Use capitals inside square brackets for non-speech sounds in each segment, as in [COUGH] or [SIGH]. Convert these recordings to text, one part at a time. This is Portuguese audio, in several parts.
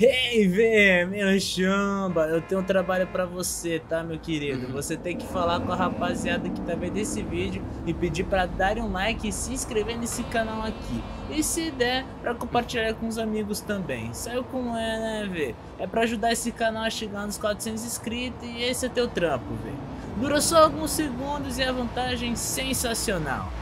Hey, vê, meu chamba, eu tenho um trabalho pra você, tá, meu querido? Você tem que falar com a rapaziada que tá vendo esse vídeo e pedir pra darem um like e se inscrever nesse canal aqui. E se der, pra compartilhar com os amigos também. Saiu como é, né, vê? É pra ajudar esse canal a chegar nos 400 inscritos e esse é teu trampo, vê. Dura só alguns segundos e a vantagem sensacional.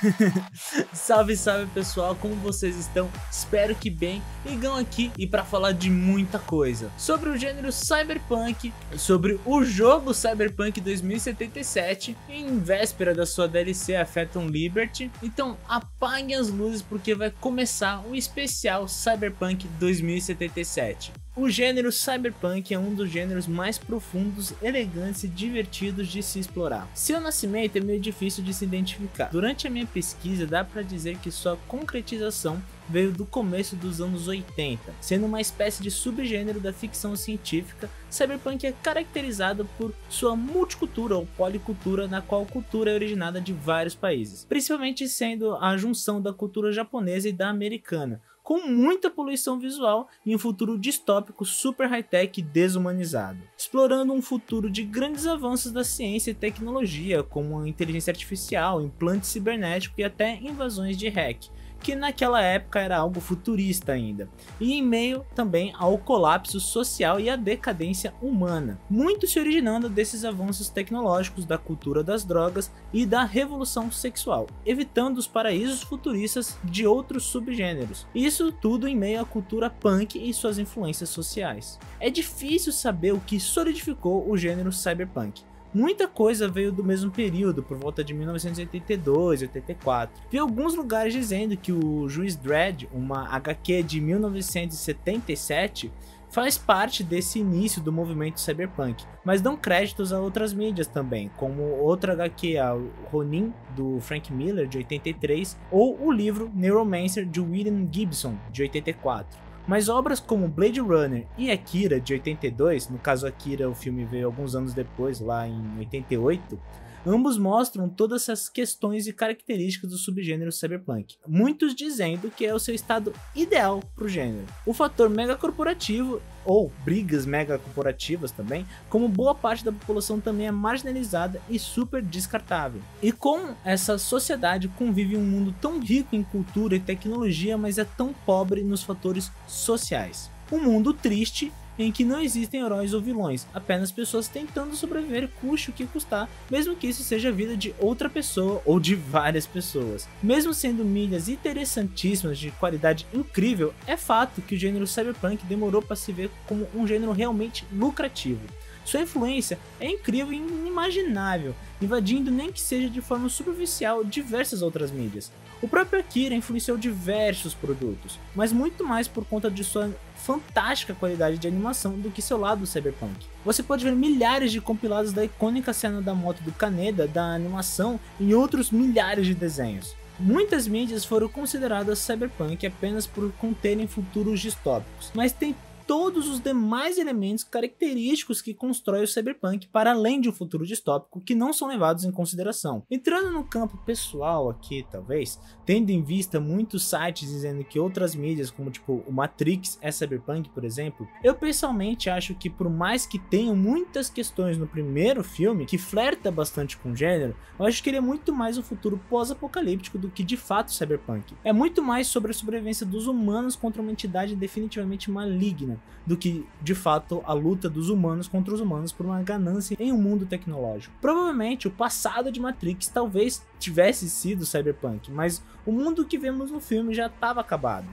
[LAUGHS] salve, salve pessoal, como vocês estão? Espero que bem. Igão aqui e para falar de muita coisa sobre o gênero Cyberpunk, sobre o jogo Cyberpunk 2077 em véspera da sua DLC a Phantom Liberty. Então apaguem as luzes porque vai começar o especial Cyberpunk 2077. O gênero cyberpunk é um dos gêneros mais profundos, elegantes e divertidos de se explorar. Seu nascimento é meio difícil de se identificar. Durante a minha pesquisa, dá para dizer que sua concretização veio do começo dos anos 80, sendo uma espécie de subgênero da ficção científica. Cyberpunk é caracterizado por sua multicultura ou policultura, na qual a cultura é originada de vários países, principalmente sendo a junção da cultura japonesa e da americana, com muita poluição visual e um futuro distópico super high-tech e desumanizado, explorando um futuro de grandes avanços da ciência e tecnologia, como inteligência artificial, implantes cibernéticos e até invasões de hack, que naquela época era algo futurista ainda, e em meio também ao colapso social e à decadência humana, muito se originando desses avanços tecnológicos da cultura das drogas e da revolução sexual, evitando os paraísos futuristas de outros subgêneros. Isso tudo em meio à cultura punk e suas influências sociais. É difícil saber o que solidificou o gênero cyberpunk, Muita coisa veio do mesmo período, por volta de 1982 e 84. Vi alguns lugares dizendo que o Juiz Dredd, uma HQ de 1977, faz parte desse início do movimento cyberpunk, mas dão créditos a outras mídias também, como outra HQ, a Ronin, do Frank Miller, de 83, ou o livro Neuromancer, de William Gibson, de 84. Mas obras como Blade Runner e Akira de 82, no caso Akira o filme veio alguns anos depois, lá em 88, Ambos mostram todas essas questões e características do subgênero cyberpunk, muitos dizendo que é o seu estado ideal para o gênero. O fator megacorporativo ou brigas megacorporativas também, como boa parte da população também é marginalizada e super descartável. E com essa sociedade convive um mundo tão rico em cultura e tecnologia, mas é tão pobre nos fatores sociais. Um mundo triste em que não existem heróis ou vilões, apenas pessoas tentando sobreviver custe o que custar, mesmo que isso seja a vida de outra pessoa ou de várias pessoas. Mesmo sendo mídias interessantíssimas de qualidade incrível, é fato que o gênero cyberpunk demorou para se ver como um gênero realmente lucrativo. Sua influência é incrível e inimaginável, invadindo nem que seja de forma superficial diversas outras mídias. O próprio Akira influenciou diversos produtos, mas muito mais por conta de sua fantástica qualidade de animação do que seu lado cyberpunk. Você pode ver milhares de compilados da icônica cena da moto do Kaneda, da animação e outros milhares de desenhos. Muitas mídias foram consideradas cyberpunk apenas por conterem futuros distópicos, mas tem todos os demais elementos característicos que constrói o cyberpunk para além de um futuro distópico que não são levados em consideração. Entrando no campo pessoal aqui, talvez, tendo em vista muitos sites dizendo que outras mídias, como tipo o Matrix é cyberpunk, por exemplo, eu pessoalmente acho que por mais que tenham muitas questões no primeiro filme que flerta bastante com o gênero, eu acho que ele é muito mais um futuro pós-apocalíptico do que de fato cyberpunk. É muito mais sobre a sobrevivência dos humanos contra uma entidade definitivamente maligna, do que de fato a luta dos humanos contra os humanos por uma ganância em um mundo tecnológico. Provavelmente o passado de Matrix talvez tivesse sido cyberpunk, mas o mundo que vemos no filme já estava acabado.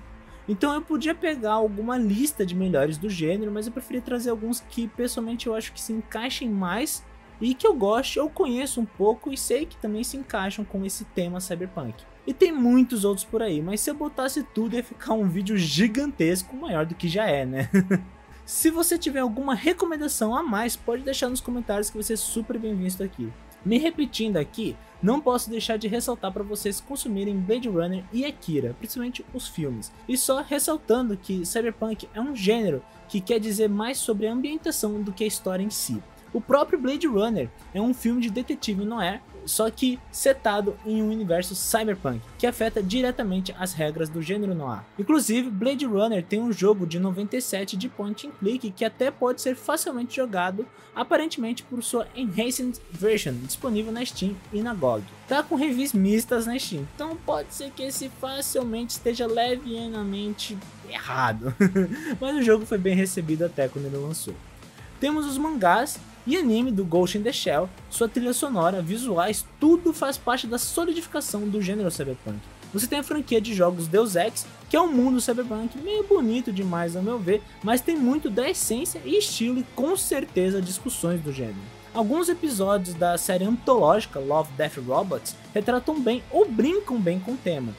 Então eu podia pegar alguma lista de melhores do gênero, mas eu preferi trazer alguns que pessoalmente eu acho que se encaixem mais e que eu gosto, eu conheço um pouco e sei que também se encaixam com esse tema cyberpunk. E tem muitos outros por aí, mas se eu botasse tudo ia ficar um vídeo gigantesco, maior do que já é, né? [LAUGHS] se você tiver alguma recomendação a mais, pode deixar nos comentários que vai ser super bem visto aqui. Me repetindo aqui, não posso deixar de ressaltar para vocês consumirem Blade Runner e Akira, principalmente os filmes. E só ressaltando que Cyberpunk é um gênero que quer dizer mais sobre a ambientação do que a história em si. O próprio Blade Runner é um filme de detetive noir, só que setado em um universo cyberpunk, que afeta diretamente as regras do gênero noir. Inclusive, Blade Runner tem um jogo de 97 de point and click que até pode ser facilmente jogado, aparentemente por sua Enhanced Version, disponível na Steam e na GOG. Tá com reviews mistas na Steam, então pode ser que esse facilmente esteja levemente errado, [LAUGHS] mas o jogo foi bem recebido até quando ele lançou. Temos os mangás e anime do Ghost in the Shell, sua trilha sonora, visuais, tudo faz parte da solidificação do gênero cyberpunk. Você tem a franquia de jogos Deus Ex, que é um mundo cyberpunk meio bonito demais ao meu ver, mas tem muito da essência e estilo e com certeza discussões do gênero. Alguns episódios da série antológica Love, Death Robots retratam bem ou brincam bem com o tema.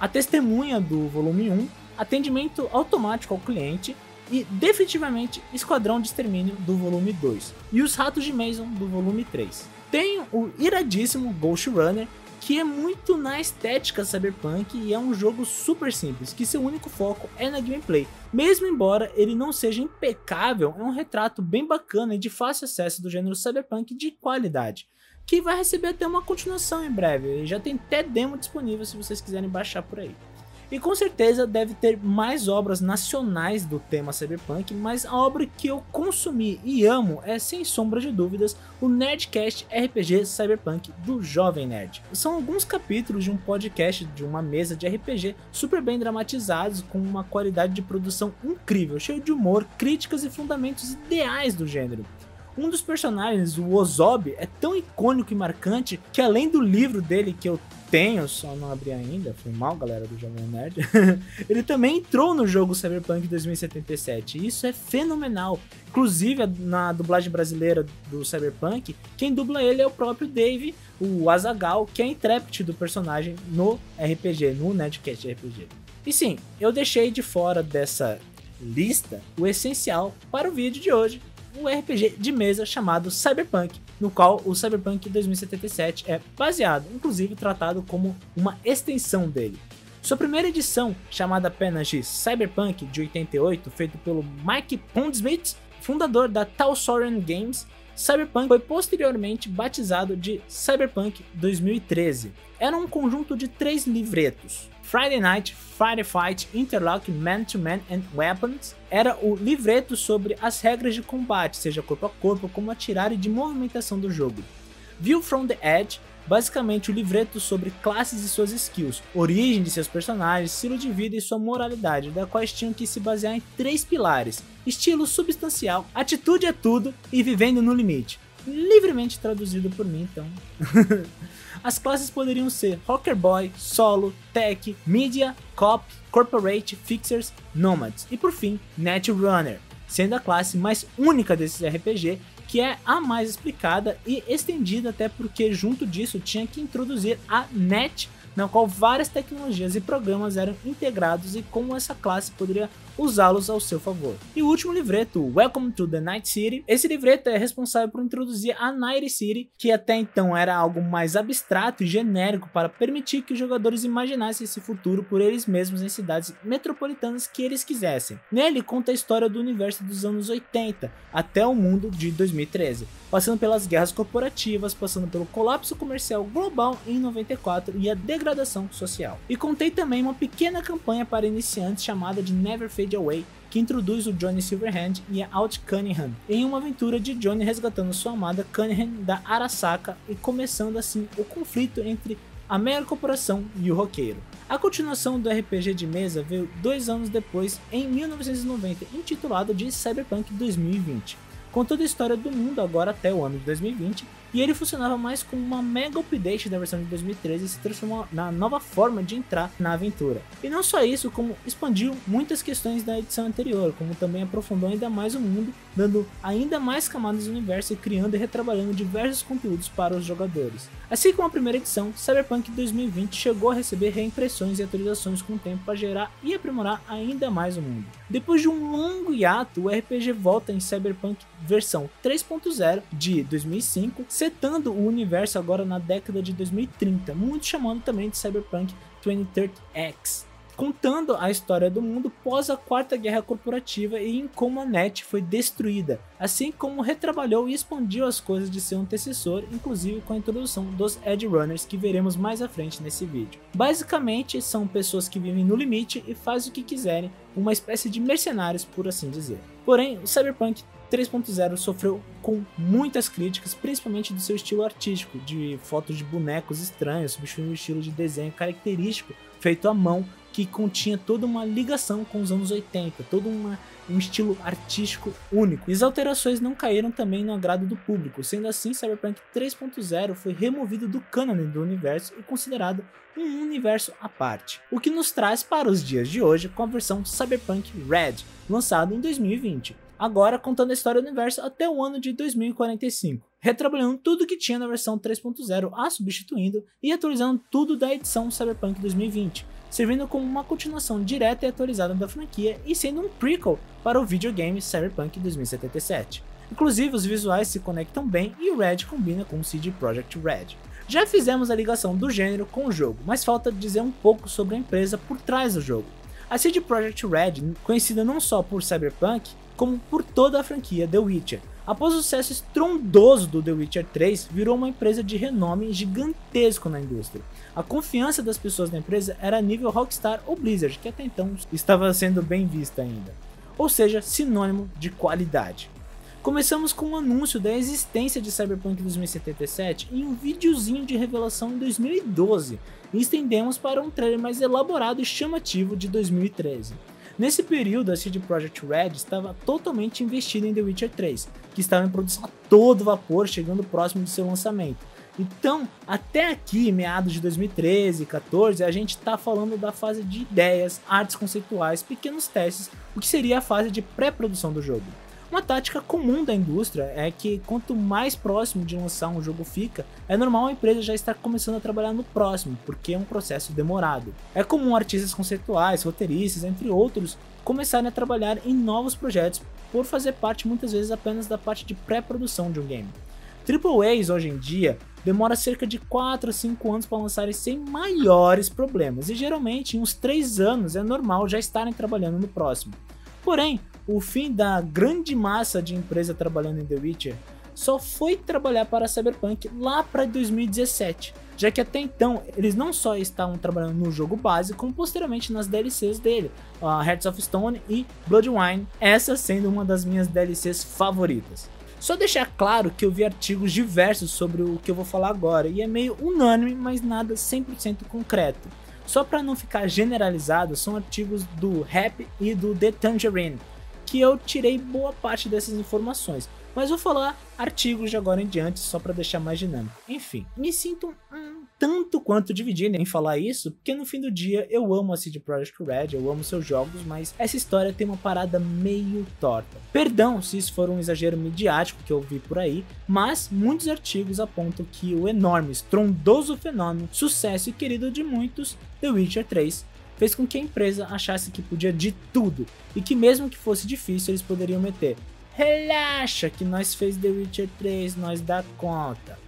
A testemunha do volume 1, atendimento automático ao cliente, e definitivamente Esquadrão de Extermínio do volume 2 e Os Ratos de Mason do volume 3. Tem o iradíssimo Ghost Runner, que é muito na estética cyberpunk e é um jogo super simples, que seu único foco é na gameplay. Mesmo embora ele não seja impecável, é um retrato bem bacana e de fácil acesso do gênero cyberpunk de qualidade, que vai receber até uma continuação em breve, já tem até demo disponível se vocês quiserem baixar por aí. E com certeza deve ter mais obras nacionais do tema cyberpunk, mas a obra que eu consumi e amo é sem sombra de dúvidas o Nerdcast RPG Cyberpunk do Jovem Nerd. São alguns capítulos de um podcast de uma mesa de RPG super bem dramatizados, com uma qualidade de produção incrível, cheio de humor, críticas e fundamentos ideais do gênero. Um dos personagens, o Ozob, é tão icônico e marcante que além do livro dele que eu tenho, só não abri ainda, foi mal galera do Jovem Nerd, [LAUGHS] ele também entrou no jogo Cyberpunk 2077 e isso é fenomenal. Inclusive na dublagem brasileira do Cyberpunk, quem dubla ele é o próprio Dave, o Azagal, que é intérprete do personagem no RPG, no Nerdcast RPG. E sim, eu deixei de fora dessa lista o essencial para o vídeo de hoje, um RPG de mesa chamado Cyberpunk, no qual o Cyberpunk 2077 é baseado, inclusive tratado como uma extensão dele. Sua primeira edição, chamada apenas de Cyberpunk de 88, feito pelo Mike Pondsmith, fundador da Talsorian Games, Cyberpunk foi posteriormente batizado de Cyberpunk 2013. Era um conjunto de três livretos, Friday Night, Friday Fight, Interlock, Man-to-Man -Man and Weapons era o livreto sobre as regras de combate, seja corpo a corpo, como atirar e de movimentação do jogo. View from the Edge, basicamente o livreto sobre classes e suas skills, origem de seus personagens, estilo de vida e sua moralidade, da quais tinham que se basear em três pilares: estilo substancial, atitude é tudo e vivendo no limite. Livremente traduzido por mim, então. [LAUGHS] As classes poderiam ser Rocker Boy, Solo, Tech, Media, Cop, Corporate, Fixers, Nomads e por fim Netrunner, sendo a classe mais única desses RPG que é a mais explicada e estendida até porque junto disso tinha que introduzir a Net na qual várias tecnologias e programas eram integrados e como essa classe poderia usá-los ao seu favor. E o último livreto, Welcome to the Night City, esse livreto é responsável por introduzir a Night City, que até então era algo mais abstrato e genérico para permitir que os jogadores imaginassem esse futuro por eles mesmos em cidades metropolitanas que eles quisessem. Nele conta a história do universo dos anos 80 até o mundo de 2013, passando pelas guerras corporativas, passando pelo colapso comercial global em 94 e a degradação social. E contei também uma pequena campanha para iniciantes chamada de Never Fade Away, que introduz o Johnny Silverhand e a Alt Cunningham em uma aventura de Johnny resgatando sua amada Cunningham da Arasaka e começando assim o conflito entre a mega corporação e o roqueiro. A continuação do RPG de mesa veio dois anos depois, em 1990, intitulado de Cyberpunk 2020 contando a história do mundo agora até o ano de 2020, e ele funcionava mais como uma mega update da versão de 2013 e se transformou na nova forma de entrar na aventura. E não só isso, como expandiu muitas questões da edição anterior, como também aprofundou ainda mais o mundo, dando ainda mais camadas do universo e criando e retrabalhando diversos conteúdos para os jogadores. Assim como a primeira edição, Cyberpunk 2020 chegou a receber reimpressões e atualizações com o tempo para gerar e aprimorar ainda mais o mundo. Depois de um longo hiato, o RPG volta em Cyberpunk versão 3.0 de 2005, setando o universo agora na década de 2030, muito chamando também de Cyberpunk 2030X. contando a história do mundo pós a Quarta Guerra Corporativa e em como a NET foi destruída, assim como retrabalhou e expandiu as coisas de seu antecessor, inclusive com a introdução dos Edge Runners que veremos mais à frente nesse vídeo. Basicamente, são pessoas que vivem no limite e fazem o que quiserem, uma espécie de mercenários por assim dizer. Porém, o Cyberpunk 3.0 sofreu com muitas críticas, principalmente do seu estilo artístico, de fotos de bonecos estranhos, substituindo o estilo de desenho característico feito à mão que continha toda uma ligação com os anos 80, todo uma, um estilo artístico único. E as alterações não caíram também no agrado do público, sendo assim Cyberpunk 3.0 foi removido do cânone do universo e considerado um universo à parte. O que nos traz para os dias de hoje com a versão Cyberpunk Red, lançada em 2020 agora contando a história do universo até o ano de 2045, retrabalhando tudo que tinha na versão 3.0, a substituindo e atualizando tudo da edição Cyberpunk 2020, servindo como uma continuação direta e atualizada da franquia e sendo um prequel para o videogame Cyberpunk 2077. Inclusive, os visuais se conectam bem e o Red combina com o CD Projekt Red. Já fizemos a ligação do gênero com o jogo, mas falta dizer um pouco sobre a empresa por trás do jogo. A CD Projekt Red, conhecida não só por Cyberpunk, como por toda a franquia The Witcher, Após o sucesso estrondoso do The Witcher 3, virou uma empresa de renome gigantesco na indústria. A confiança das pessoas na empresa era nível Rockstar ou Blizzard, que até então estava sendo bem vista ainda. Ou seja, sinônimo de qualidade. Começamos com o um anúncio da existência de Cyberpunk 2077 em um videozinho de revelação em 2012 e estendemos para um trailer mais elaborado e chamativo de 2013. Nesse período, a CD Projekt Red estava totalmente investida em The Witcher 3, que estava em produção a todo vapor, chegando próximo do seu lançamento. Então, até aqui, meados de 2013 e 14, a gente está falando da fase de ideias, artes conceituais, pequenos testes, o que seria a fase de pré-produção do jogo. Uma tática comum da indústria é que quanto mais próximo de lançar um jogo fica, é normal a empresa já estar começando a trabalhar no próximo, porque é um processo demorado. É comum artistas conceituais, roteiristas, entre outros, começarem a trabalhar em novos projetos por fazer parte muitas vezes apenas da parte de pré-produção de um game. Triple A's hoje em dia demora cerca de 4 a 5 anos para lançarem sem maiores problemas, e geralmente em uns 3 anos é normal já estarem trabalhando no próximo. Porém, o fim da grande massa de empresa trabalhando em The Witcher só foi trabalhar para Cyberpunk lá para 2017, já que até então eles não só estavam trabalhando no jogo base, como posteriormente nas DLCs dele, Hearts of Stone e Bloodwine, essa sendo uma das minhas DLCs favoritas. Só deixar claro que eu vi artigos diversos sobre o que eu vou falar agora, e é meio unânime, mas nada 100% concreto. Só para não ficar generalizado, são artigos do Rap e do The Tangerine, que eu tirei boa parte dessas informações. Mas vou falar artigos de agora em diante só para deixar mais dinâmico. Enfim, me sinto um tanto quanto dividido em falar isso, porque no fim do dia eu amo a CD Projekt Red, eu amo seus jogos, mas essa história tem uma parada meio torta. Perdão se isso for um exagero midiático que eu vi por aí, mas muitos artigos apontam que o enorme, estrondoso fenômeno, sucesso e querido de muitos, The Witcher 3 fez com que a empresa achasse que podia de tudo e que mesmo que fosse difícil eles poderiam meter. Relaxa que nós fez The Witcher 3, nós dá conta.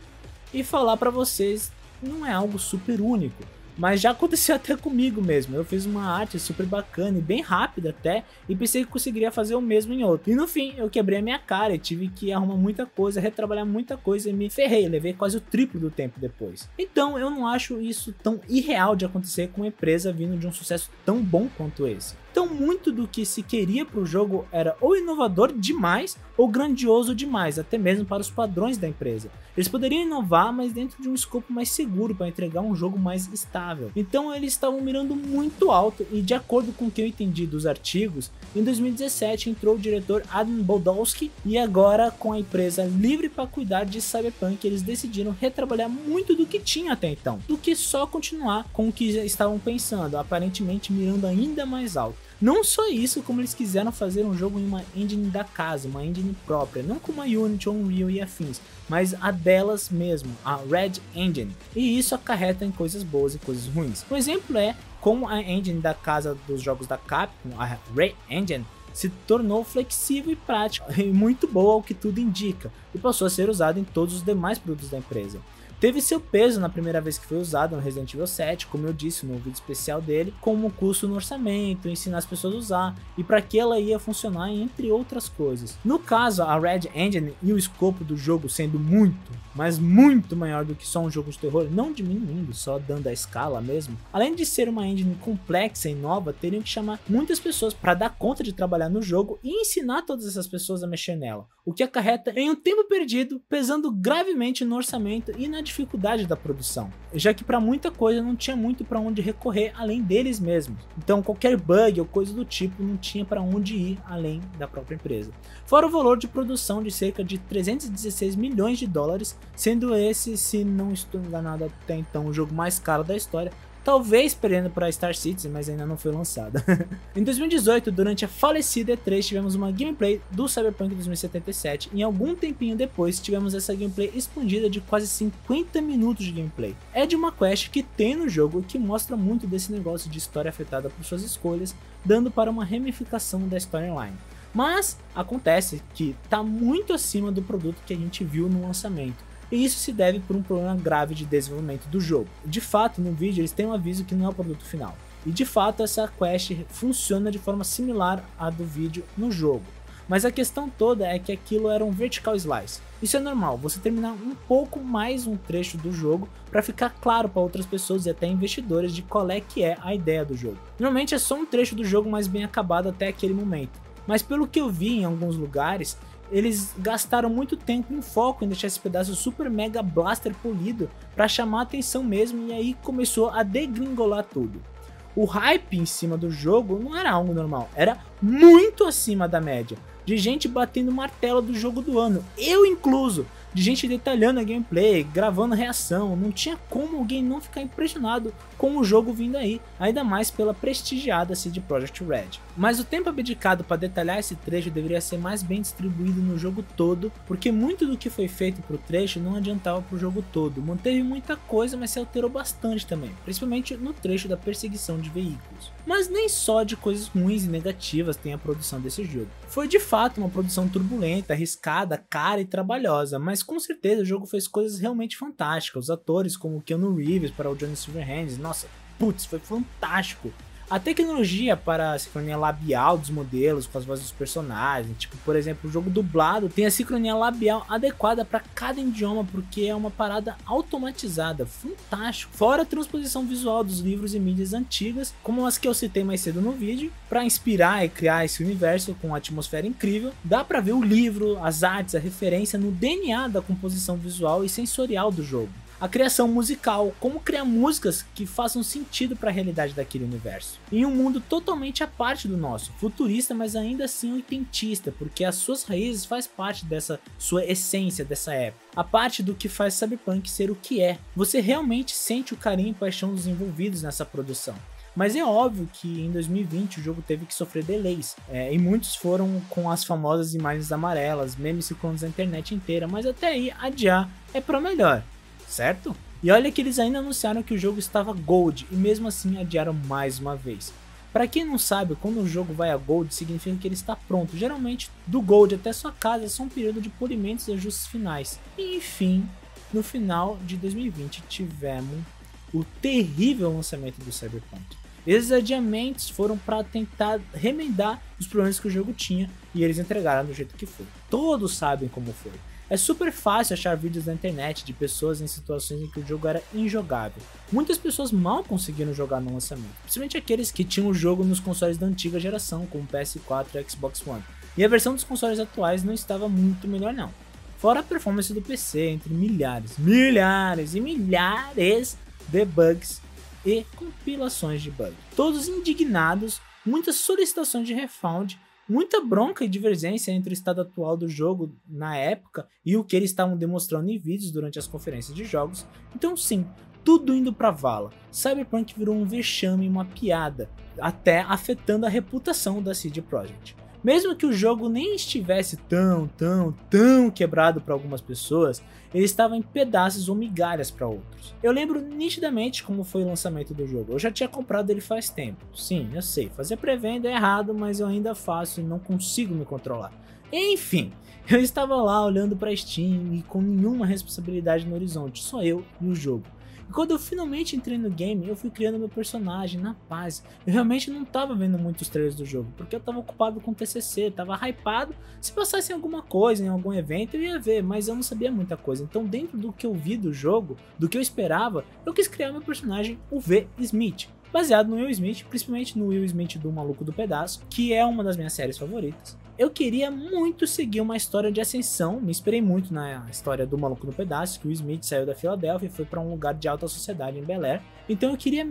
E falar para vocês não é algo super único. Mas já aconteceu [LAUGHS] até comigo mesmo. Eu fiz uma arte super bacana e bem rápida até, e pensei que conseguiria fazer o mesmo em outro. E no fim, eu quebrei a minha cara e tive que arrumar muita coisa, retrabalhar muita coisa e me ferrei. Levei quase o triplo do tempo depois. Então, eu não acho isso tão irreal de acontecer com uma empresa vindo de um sucesso tão bom quanto esse. Então, muito do que se queria para o jogo era ou inovador demais ou grandioso demais, até mesmo para os padrões da empresa. Eles poderiam inovar, mas dentro de um escopo mais seguro para entregar um jogo mais estável. Então, eles estavam mirando muito alto e, de acordo com o que eu entendi dos artigos, em 2017 entrou o diretor Adam Bodowski e agora, com a empresa livre para cuidar de Cyberpunk, eles decidiram retrabalhar muito do que tinha até então, do que só continuar com o que estavam pensando, aparentemente mirando ainda mais alto. Não só isso, como eles quiseram fazer um jogo em uma engine da casa, uma engine própria, não como a Unity Unreal e afins, mas a delas mesmo, a Red Engine. E isso acarreta em coisas boas e coisas ruins. Um exemplo é como a engine da casa dos jogos da Capcom, a Red Engine, se tornou flexível e prática [LAUGHS] e muito boa ao que tudo indica, e passou a ser usada em todos os demais produtos da empresa. Teve seu peso na primeira vez que foi usado no Resident Evil 7, como eu disse no vídeo especial dele, como custo no orçamento, ensinar as pessoas a usar e para que ela ia funcionar, entre outras coisas. No caso, a Red Engine e o escopo do jogo sendo muito, mas muito maior do que só um jogo de terror, não diminuindo, só dando a escala mesmo. Além de ser uma engine complexa e nova, teriam que chamar muitas pessoas para dar conta de trabalhar no jogo e ensinar todas essas pessoas a mexer nela, o que acarreta em um tempo perdido, pesando gravemente no orçamento e na dificuldade da produção, já que para muita coisa não tinha muito para onde recorrer além deles mesmos. Então qualquer bug ou coisa do tipo não tinha para onde ir além da própria empresa. Fora o valor de produção de cerca de 316 milhões de dólares sendo esse, se não estou enganado até então, o jogo mais caro da história, talvez perdendo para Star Citizen, mas ainda não foi lançada. [LAUGHS] em 2018, durante a falecida E3, tivemos uma gameplay do Cyberpunk 2077 e algum tempinho depois tivemos essa gameplay expandida de quase 50 minutos de gameplay. É de uma quest que tem no jogo e que mostra muito desse negócio de história afetada por suas escolhas, dando para uma ramificação da storyline. Mas acontece que está muito acima do produto que a gente viu no lançamento e isso se deve por um problema grave de desenvolvimento do jogo. De fato, no vídeo eles têm um aviso que não é o produto final. E de fato essa quest funciona de forma similar à do vídeo no jogo. Mas a questão toda é que aquilo era um vertical slice. Isso é normal, você terminar um pouco mais um trecho do jogo para ficar claro para outras pessoas e até investidores de qual é que é a ideia do jogo. Normalmente é só um trecho do jogo mais bem acabado até aquele momento, mas pelo que eu vi em alguns lugares, eles gastaram muito tempo em foco em deixar esse pedaço super mega blaster polido para chamar atenção mesmo e aí começou a degringolar tudo. O hype em cima do jogo não era algo normal, era muito acima da média, de gente batendo martelo do jogo do ano, eu incluso de gente detalhando a gameplay, gravando reação. Não tinha como alguém não ficar impressionado com o jogo vindo aí, ainda mais pela prestigiada CD Projekt Red. Mas o tempo abdicado para detalhar esse trecho deveria ser mais bem distribuído no jogo todo, porque muito do que foi feito pro trecho não adiantava pro jogo todo. Manteve muita coisa, mas se alterou bastante também, principalmente no trecho da perseguição de veículos. Mas nem só de coisas ruins e negativas tem a produção desse jogo. Foi de fato uma produção turbulenta, arriscada, cara e trabalhosa, mas com certeza o jogo fez coisas realmente fantásticas. Os atores como Keanu Reeves para o Johnny Silverhands, nossa, putz, foi fantástico. A tecnologia para a sincronia labial dos modelos com as vozes dos personagens, tipo, por exemplo, o jogo dublado tem a sincronia labial adequada para cada idioma, porque é uma parada automatizada, fantástico. Fora a transposição visual dos livros e mídias antigas, como as que eu citei mais cedo no vídeo, para inspirar e criar esse universo com uma atmosfera incrível. Dá para ver o livro, as artes, a referência no DNA da composição visual e sensorial do jogo a criação musical, como criar músicas que façam sentido para a realidade daquele universo. Em um mundo totalmente à parte do nosso, futurista, mas ainda assim oitentista, porque as suas raízes faz parte dessa sua essência dessa época. A parte do que faz Cyberpunk ser o que é. Você realmente sente o carinho e paixão dos envolvidos nessa produção. Mas é óbvio que em 2020 o jogo teve que sofrer delays, é, e muitos foram com as famosas imagens amarelas, memes circulando na internet inteira, mas até aí adiar é para melhor certo? E olha que eles ainda anunciaram que o jogo estava Gold e mesmo assim adiaram mais uma vez. Para quem não sabe, quando o jogo vai a Gold significa que ele está pronto. Geralmente, do Gold até sua casa é só um período de polimentos e ajustes finais. E enfim, no final de 2020 tivemos o terrível lançamento do Cyberpunk. Esses adiamentos foram para tentar remendar os problemas que o jogo tinha e eles entregaram do jeito que foi. Todos sabem como foi. É super fácil achar vídeos na internet de pessoas em situações em que o jogo era injogável. Muitas pessoas mal conseguiram jogar no lançamento, principalmente aqueles que tinham o jogo nos consoles da antiga geração, como PS4 e Xbox One. E a versão dos consoles atuais não estava muito melhor não. Fora a performance do PC, entre milhares, milhares e milhares de bugs e compilações de bugs. Todos indignados, muitas solicitações de refund muita bronca e divergência entre o estado atual do jogo na época e o que eles estavam demonstrando em vídeos durante as conferências de jogos. Então, sim, tudo indo pra vala. Cyberpunk virou um vexame e uma piada, até afetando a reputação da CD Projekt. Mesmo que o jogo nem estivesse tão, tão, tão quebrado para algumas pessoas, ele estava em pedaços ou migalhas para outros. Eu lembro nitidamente como foi o lançamento do jogo. Eu já tinha comprado ele faz tempo. Sim, eu sei, fazer pré-venda é errado, mas eu ainda faço e não consigo me controlar. Enfim, eu estava lá olhando para Steam e com nenhuma responsabilidade no horizonte, só eu e o jogo. Quando eu finalmente entrei no game, eu fui criando meu personagem na paz. Eu realmente não estava vendo muitos trailers do jogo, porque eu estava ocupado com TCC, estava hypado. Se passasse alguma coisa em algum evento, eu ia ver, mas eu não sabia muita coisa. Então, dentro do que eu vi do jogo, do que eu esperava, eu quis criar meu personagem, o V. Smith baseado no Will Smith, principalmente no Will Smith do Maluco do Pedaço, que é uma das minhas séries favoritas. Eu queria muito seguir uma história de ascensão, me inspirei muito na história do Maluco no Pedaço, que o Smith saiu da Filadélfia e foi para um lugar de alta sociedade em Bel Air. Então eu queria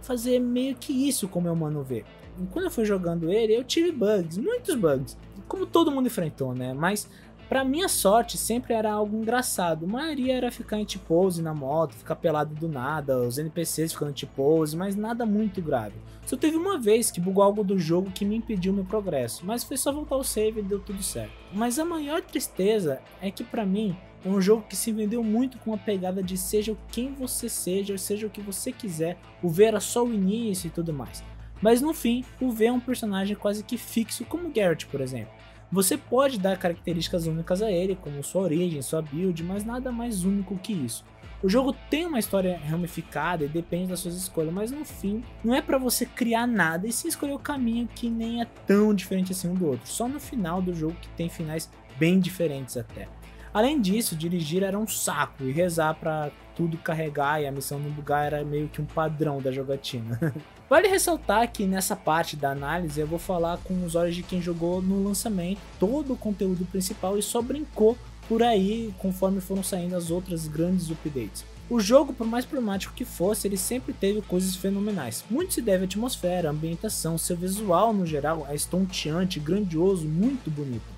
fazer meio que isso com meu mano V. E quando eu fui jogando ele, eu tive bugs, muitos bugs, como todo mundo enfrentou, né? Mas Pra minha sorte, sempre era algo engraçado. A maioria era ficar em T-pose na moto, ficar pelado do nada, os NPCs ficando em T-pose, mas nada muito grave. Só teve uma vez que bugou algo do jogo que me impediu meu progresso, mas foi só voltar ao save e deu tudo certo. Mas a maior tristeza é que para mim é um jogo que se vendeu muito com a pegada de seja quem você seja, seja o que você quiser, o V era só o início e tudo mais. Mas no fim, o V é um personagem quase que fixo como Garrett, por exemplo. Você pode dar características únicas a ele, como sua origem, sua build, mas nada mais único que isso. O jogo tem uma história ramificada e depende das suas escolhas, mas no fim não é para você criar nada e sim escolher o caminho que nem é tão diferente assim um do outro. Só no final do jogo que tem finais bem diferentes até. Além disso, dirigir era um saco e rezar para tudo carregar e a missão não bugar era meio que um padrão da jogatina. [LAUGHS] Vale ressaltar que nessa parte da análise eu vou falar com os olhos de quem jogou no lançamento todo o conteúdo principal e só brincou por aí conforme foram saindo as outras grandes updates. O jogo, por mais problemático que fosse, ele sempre teve coisas fenomenais. Muito se deve à atmosfera, à ambientação, seu visual no geral é estonteante, grandioso, muito bonito.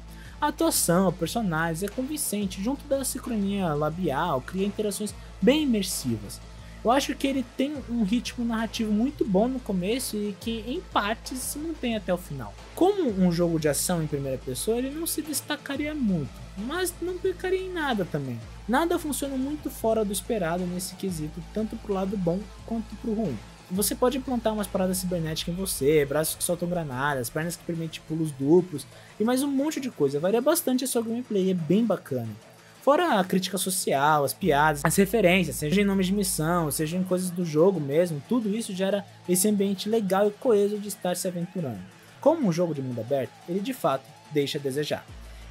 A atuação, personagens é convincente, junto da sincronia labial, cria interações bem imersivas. Eu acho que ele tem um ritmo narrativo muito bom no começo e que em partes se mantém até o final. Como um jogo de ação em primeira pessoa, ele não se destacaria muito, mas não pecaria em nada também. Nada funciona muito fora do esperado nesse quesito, tanto pro lado bom quanto pro ruim. Você pode implantar umas paradas cibernéticas em você, braços que soltam granadas, pernas que permitem pulos duplos e mais um monte de coisa. Varia bastante a sua gameplay, é bem bacana. Fora a crítica social, as piadas, as referências, seja em nomes de missão, seja em coisas do jogo mesmo, tudo isso gera esse ambiente legal e coeso de estar se aventurando. Como um jogo de mundo aberto, ele de fato deixa a desejar.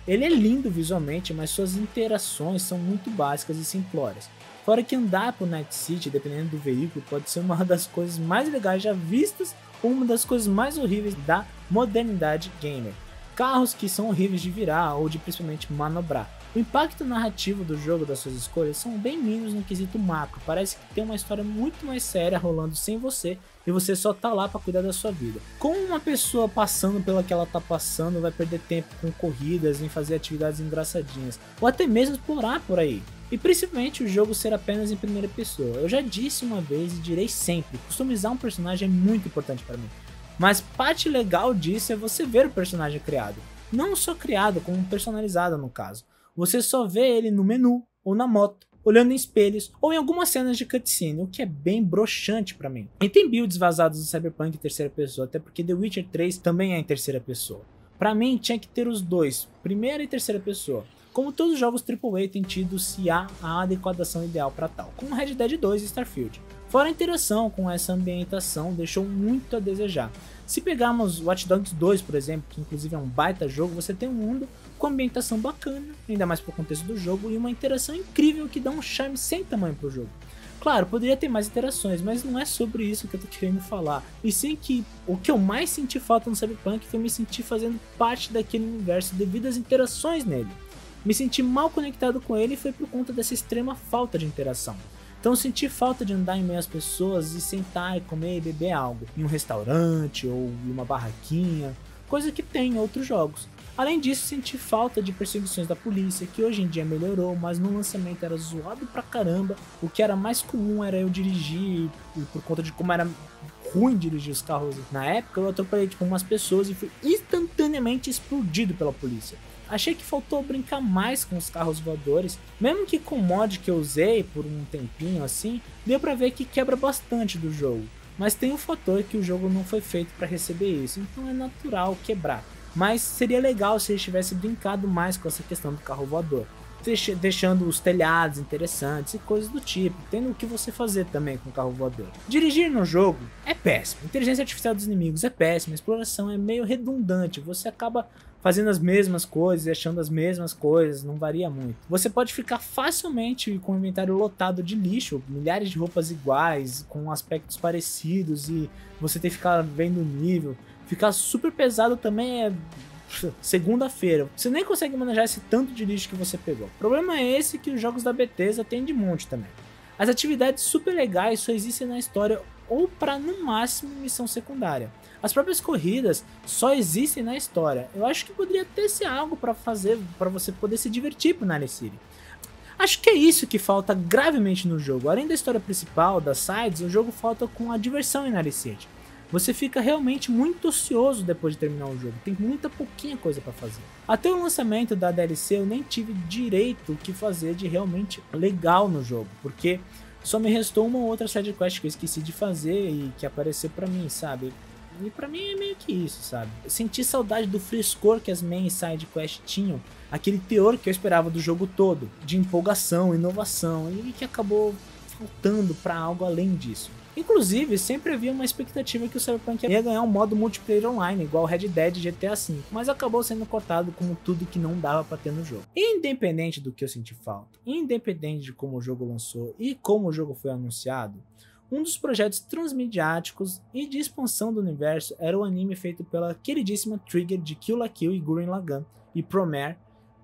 Ele é lindo visualmente, mas suas interações são muito básicas e simplórias. Fora que andar por Night City, dependendo do veículo, pode ser uma das coisas mais legais já vistas ou uma das coisas mais horríveis da modernidade gamer. Carros que são horríveis de virar ou de principalmente manobrar. O impacto narrativo do jogo das suas escolhas são bem mínimos no quesito macro, parece que tem uma história muito mais séria rolando sem você e você só tá lá para cuidar da sua vida. Como uma pessoa passando pela que ela tá passando vai perder tempo com corridas, em fazer atividades engraçadinhas, ou até mesmo explorar por aí? E principalmente o jogo ser apenas em primeira pessoa. Eu já disse uma vez e direi sempre, customizar um personagem é muito importante para mim. Mas parte legal disso é você ver o personagem criado. Não só criado, como personalizado no caso você só vê ele no menu ou na moto, olhando em espelhos ou em algumas cenas de cutscene, o que é bem broxante para mim. E tem builds vazados do Cyberpunk em terceira pessoa, até porque The Witcher 3 também é em terceira pessoa. Para mim tinha que ter os dois, primeira e terceira pessoa. Como todos os jogos AAA têm tido se há a adequação ideal para tal, como Red Dead 2 e Starfield. Fora a interação com essa ambientação deixou muito a desejar. Se pegarmos Watch Dogs 2, por exemplo, que inclusive é um baita jogo, você tem um mundo com ambientação bacana, ainda mais pro contexto do jogo, e uma interação incrível que dá um charme sem tamanho pro jogo. Claro, poderia ter mais interações, mas não é sobre isso que eu tô querendo falar. E sim que o que eu mais senti falta no Cyberpunk foi me sentir fazendo parte daquele universo devido às interações nele. Me senti mal conectado com ele foi por conta dessa extrema falta de interação. Então senti falta de andar em meio às pessoas e sentar e comer e beber algo em um restaurante ou em uma barraquinha, coisa que tem em outros jogos. Além disso, senti falta de perseguições da polícia, que hoje em dia melhorou, mas no lançamento era zoado pra caramba. O que era mais comum era eu dirigir, e por conta de como era ruim dirigir os carros na época, eu atropelei tipo, umas pessoas e fui instantaneamente explodido pela polícia. Achei que faltou brincar mais com os carros voadores, mesmo que com o mod que eu usei por um tempinho assim, deu pra ver que quebra bastante do jogo. Mas tem um fator que o jogo não foi feito para receber isso, então é natural quebrar. mas seria legal se eles tivessem brincado mais com essa questão do carro voador deixando os telhados interessantes e coisas do tipo, tendo o que você fazer também com o carro voador. Dirigir no jogo é péssimo, inteligência artificial dos inimigos é péssima, exploração é meio redundante, você acaba fazendo as mesmas coisas e achando as mesmas coisas, não varia muito. Você pode ficar facilmente com o inventário lotado de lixo, milhares de roupas iguais, com aspectos parecidos e você ter que ficar vendo o nível. Ficar super pesado também é [LAUGHS] segunda-feira. Você nem consegue manejar esse tanto de lixo que você pegou. O problema é esse que os jogos da Bethesda têm de monte também. As atividades super legais só existem na história ou para no máximo missão secundária. As próprias corridas só existem na história. Eu acho que poderia ter ser algo para fazer para você poder se divertir pro Night City. Acho que é isso que falta gravemente no jogo. Além da história principal, das sides, o jogo falta com a diversão em Night City você fica realmente muito ocioso depois de terminar o jogo. Tem muita pouquinha coisa para fazer. Até o lançamento da DLC eu nem tive direito o que fazer de realmente legal no jogo, porque só me restou uma outra side quest que eu esqueci de fazer e que apareceu para mim, sabe? E para mim é meio que isso, sabe? Eu senti saudade do frescor que as main side quests tinham, aquele teor que eu esperava do jogo todo, de empolgação, inovação, e que acabou faltando para algo além disso. Inclusive, sempre havia uma expectativa que o Cyberpunk ia ganhar um modo multiplayer online, igual Red Dead GTA V, mas acabou sendo cortado como tudo que não dava para ter no jogo. Independente do que eu senti falta, independente de como o jogo lançou e como o jogo foi anunciado, um dos projetos transmediáticos e de expansão do universo era o anime feito pela queridíssima Trigger de Kill la Kill e Gurren Lagann e Promare,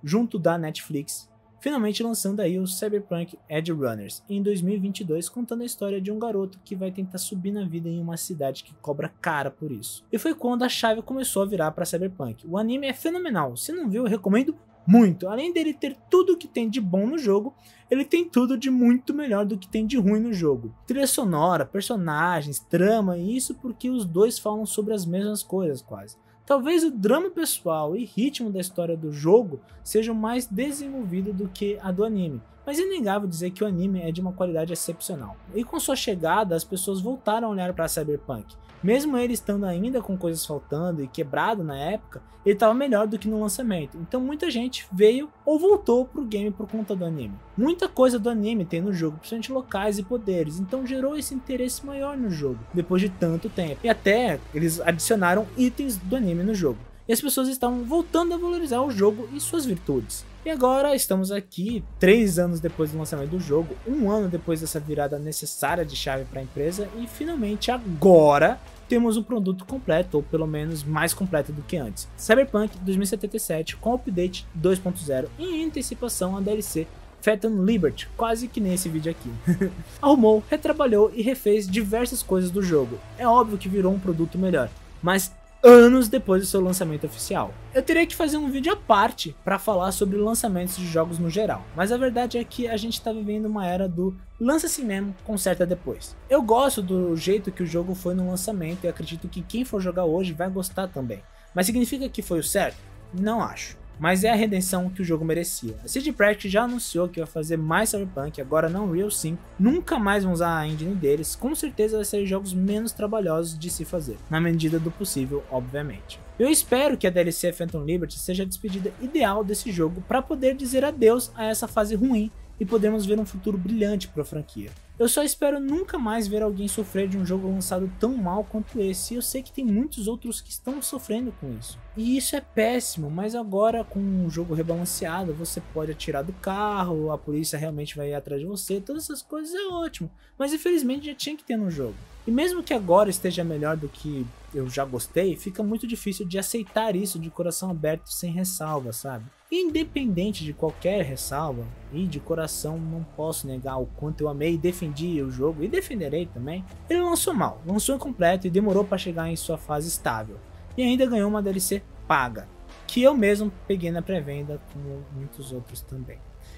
junto da Netflix, finalmente lançando aí o Cyberpunk Edge Runners em 2022, contando a história de um garoto que vai tentar subir na vida em uma cidade que cobra cara por isso. E foi quando a chave começou a virar para Cyberpunk. O anime é fenomenal, se não viu, recomendo muito. Além dele ter tudo que tem de bom no jogo, ele tem tudo de muito melhor do que tem de ruim no jogo. Trilha sonora, personagens, trama, e isso porque os dois falam sobre as mesmas coisas quase. Talvez o drama pessoal e ritmo da história do jogo sejam mais desenvolvido do que a do anime, mas é inegável dizer que o anime é de uma qualidade excepcional. E com sua chegada, as pessoas voltaram a olhar para Cyberpunk, mesmo ele estando ainda com coisas faltando e quebrado na época, ele estava melhor do que no lançamento. Então muita gente veio ou voltou pro game por conta do anime. Muita coisa do anime tem no jogo, principalmente locais e poderes, então gerou esse interesse maior no jogo, depois de tanto tempo. E até eles adicionaram itens do anime no jogo. E as pessoas estavam voltando a valorizar o jogo e suas virtudes. E agora estamos aqui, três anos depois do lançamento do jogo, um ano depois dessa virada necessária de chave para a empresa, e finalmente agora temos um produto completo, ou pelo menos mais completo do que antes. Cyberpunk 2077 com update 2.0 em antecipação a DLC Phantom Liberty, quase que nesse vídeo aqui. [LAUGHS] Arrumou, retrabalhou e refez diversas coisas do jogo. É óbvio que virou um produto melhor, mas anos depois do seu lançamento oficial. Eu teria que fazer um vídeo à parte para falar sobre lançamentos de jogos no geral, mas a verdade é que a gente está vivendo uma era do lança-se mesmo, conserta depois. Eu gosto do jeito que o jogo foi no lançamento e acredito que quem for jogar hoje vai gostar também. Mas significa que foi o certo? Não acho mas é a redenção que o jogo merecia. A CD Projekt já anunciou que vai fazer mais Cyberpunk, agora não Real 5, nunca mais vão usar a engine deles, com certeza vai ser jogos menos trabalhosos de se fazer, na medida do possível, obviamente. Eu espero que a DLC Phantom Liberty seja a despedida ideal desse jogo para poder dizer adeus a essa fase ruim e podemos ver um futuro brilhante para a franquia. Eu só espero nunca mais ver alguém sofrer de um jogo lançado tão mal quanto esse, e eu sei que tem muitos outros que estão sofrendo com isso. E isso é péssimo, mas agora com um jogo rebalanceado, você pode atirar do carro, a polícia realmente vai ir atrás de você, todas essas coisas é ótimo. Mas infelizmente já tinha que ter no jogo. E mesmo que agora esteja melhor do que eu já gostei, fica muito difícil de aceitar isso de coração aberto sem ressalva, sabe? Independente de qualquer ressalva, e de coração não posso negar o quanto eu amei e defendi o jogo, e defenderei também, ele lançou mal, lançou incompleto e demorou para chegar em sua fase estável. E ainda ganhou uma DLC paga, que eu mesmo peguei na pré-venda, como muitos outros também.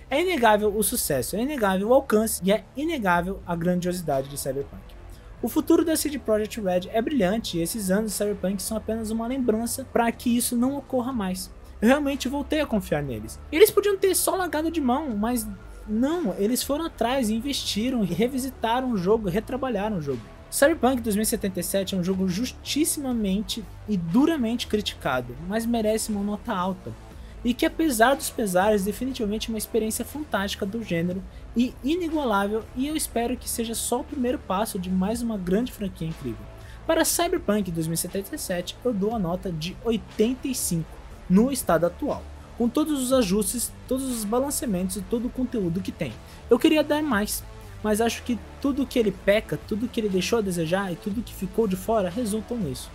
É inegável o sucesso, é inegável o alcance e é inegável a grandiosidade de Cyberpunk. O futuro da CD Projekt Red é brilhante e esses anos de Cyberpunk são apenas uma lembrança para que isso não ocorra mais eu realmente voltei a confiar neles. Eles podiam ter só largado de mão, mas não, eles foram atrás, investiram, revisitaram o jogo, retrabalharam o jogo. Cyberpunk 2077 é um jogo justissimamente e duramente criticado, mas merece uma nota alta. E que apesar dos pesares, definitivamente é uma experiência fantástica do gênero e inigualável, e eu espero que seja só o primeiro passo de mais uma grande franquia incrível. Para Cyberpunk 2077, eu dou a nota de 85 no estado atual, com todos os ajustes, todos os balanceamentos e todo o conteúdo que tem. Eu queria dar mais, mas acho que tudo que ele peca, tudo que ele deixou a desejar e tudo que ficou de fora resultam nisso.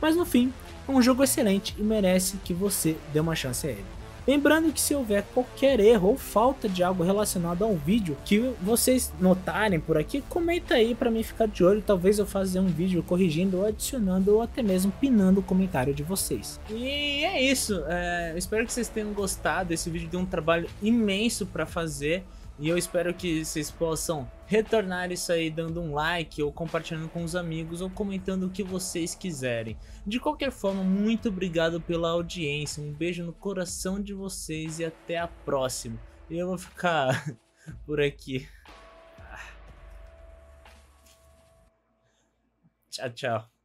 Mas no fim, é um jogo excelente e merece que você dê uma chance a ele. Lembrando que se houver qualquer erro ou falta de algo relacionado ao vídeo que vocês notarem por aqui, comenta aí para mim ficar de olho, talvez eu fazer um vídeo corrigindo ou adicionando ou até mesmo pinando o comentário de vocês. E é isso, é, espero que vocês tenham gostado, esse vídeo deu um trabalho imenso para fazer. E eu espero que vocês possam retornar isso aí dando um like ou compartilhando com os amigos ou comentando o que vocês quiserem. De qualquer forma, muito obrigado pela audiência, um beijo no coração de vocês e até a próxima. Eu vou ficar [LAUGHS] por aqui. Tchau, tchau.